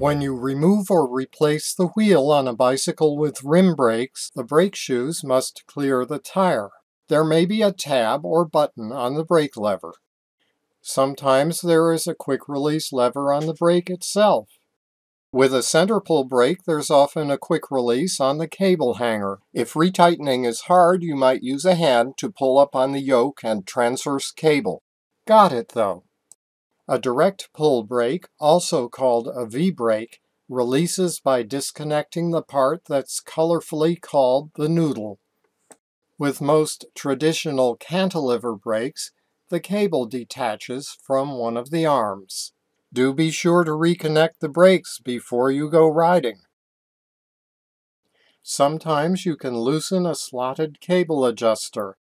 When you remove or replace the wheel on a bicycle with rim brakes, the brake shoes must clear the tire. There may be a tab or button on the brake lever. Sometimes there is a quick release lever on the brake itself. With a center pull brake, there's often a quick release on the cable hanger. If retightening is hard, you might use a hand to pull up on the yoke and transverse cable. Got it though. A direct pull brake, also called a V-brake, releases by disconnecting the part that's colorfully called the noodle. With most traditional cantilever brakes, the cable detaches from one of the arms. Do be sure to reconnect the brakes before you go riding. Sometimes you can loosen a slotted cable adjuster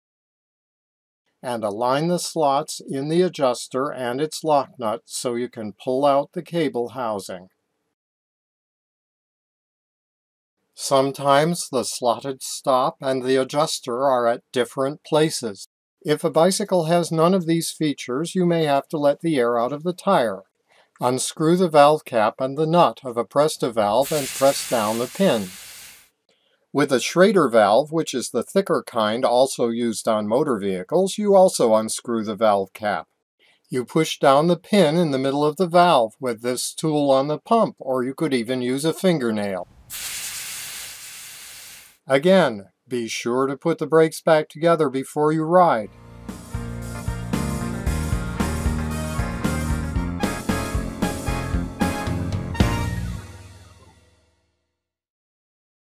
and align the slots in the adjuster and its lock nut so you can pull out the cable housing. Sometimes the slotted stop and the adjuster are at different places. If a bicycle has none of these features, you may have to let the air out of the tire. Unscrew the valve cap and the nut of a Presta valve and press down the pin. With a Schrader valve, which is the thicker kind also used on motor vehicles, you also unscrew the valve cap. You push down the pin in the middle of the valve with this tool on the pump, or you could even use a fingernail. Again, be sure to put the brakes back together before you ride.